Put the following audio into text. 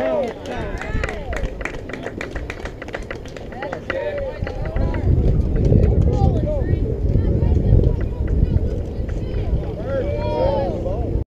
Oh,